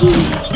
嗯